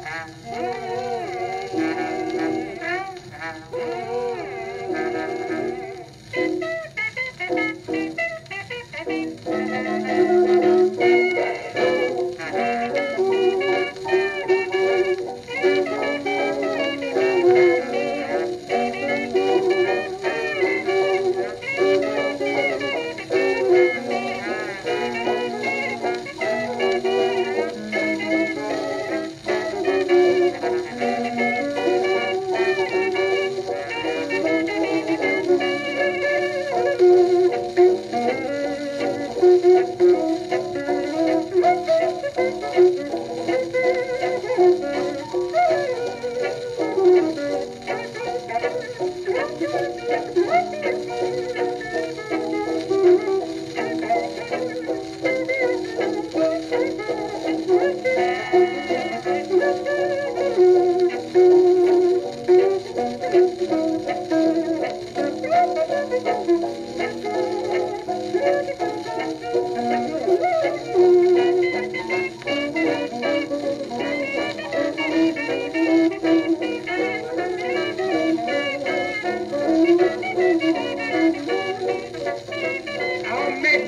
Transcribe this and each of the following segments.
I'll make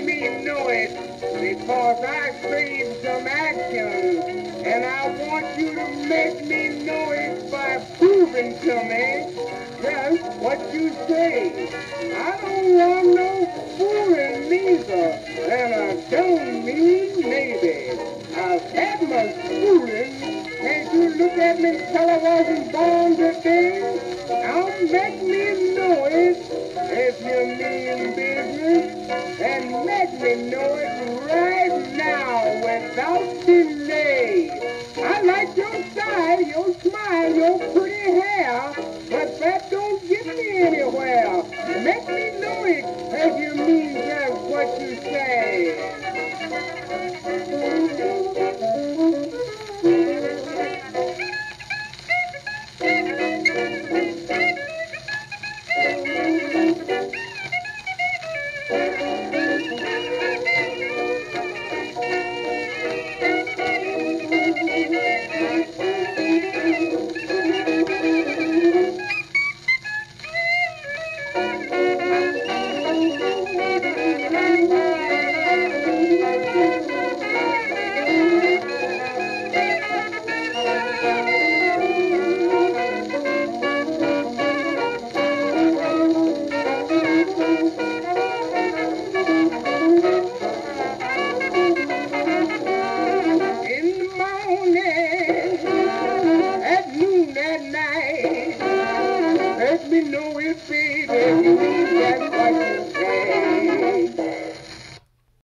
me know it because I crave some what you say. I don't want no fooling neither, and I don't mean maybe. I've had my schooling. Can't you look at me till I wasn't born today? I'll make me know it if you mean business, and let me know it right now without delay. be it, feeling.